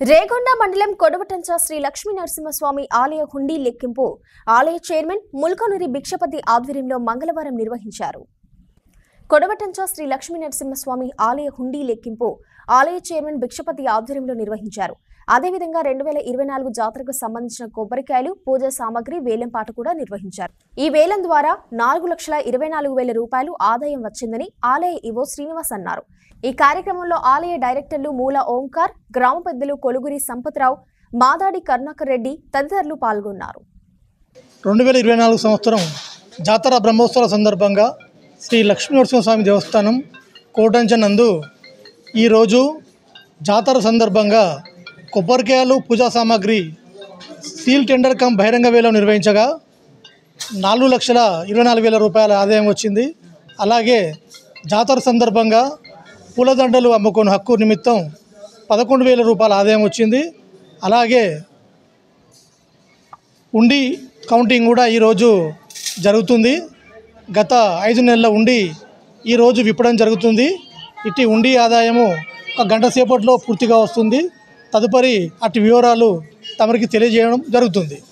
రేగొండ మండలం కొడవటంచ శ్రీ లక్ష్మీ నరసింహస్వామి ఆలయ హుండీ లెక్కింపు. ఆలయ చైర్మన్ ముల్కనూరి భిక్షపతి ఆధ్వర్యంలో మంగళవారం నిర్వహించారు. కొడవటంచ శ్రీ లక్ష్మీ నరసింహస్వామి ఆలయ హుండీ లెక్కింపు ఆలయ చైర్మన్ భిక్షపతి ఆధ్వర్యంలో నిర్వహించారు. అదేవిధంగా రెండు వేల ఇరవై నాలుగు జాతరకు సంబంధించిన కొబ్బరికాయలు పూజా సామాగ్రి వేలంపాట కూడా నిర్వహించారు. ఈ వేలం ద్వారా నాలుగు లక్షల ఇరవై నాలుగు వేల రూపాయలు ఆదాయం వచ్చిందని ఆలయ ఇవో శ్రీనివాస్ అన్నారు. ఈ కార్యక్రమంలో ఆలయ డైరెక్టర్లు మూల ఓంకార్ గ్రామ పెద్దలు కొలుగురి సంపత్రావు మాదాడి కరుణాకర్ రెడ్డి తదితరులు పాల్గొన్నారు. రెండు వేల ఇరవై నాలుగు సంవత్సరం జాతర బ్రహ్మోత్సవాల సందర్భంగా శ్రీ లక్ష్మీ నరసింహస్వామి దేవస్థానం కోటంచ నందు ఈరోజు జాతర సందర్భంగా కొబ్బరికాయలు పూజా సామాగ్రి సీల్ టెండర్ కమ్ బహిరంగ వేలం నిర్వహించగా నాలుగు లక్షల ఇరవై నాలుగు వేల రూపాయల ఆదాయం వచ్చింది. అలాగే జాతర సందర్భంగా పూలదండలు అమ్ముకున్న హక్కు నిమిత్తం పదకొండు వేల రూపాయల ఆదాయం వచ్చింది. అలాగే ఉండి కౌంటింగ్ కూడా ఈరోజు జరుగుతుంది. గత ఐదు నెలల ఉండి ఈరోజు విప్పడం జరుగుతుంది. ఇట్టి ఉండి ఆదాయము ఒక గంట సేపట్లో పూర్తిగా వస్తుంది. తదుపరి అటు వివరాలు తమరికి తెలియజేయడం జరుగుతుంది.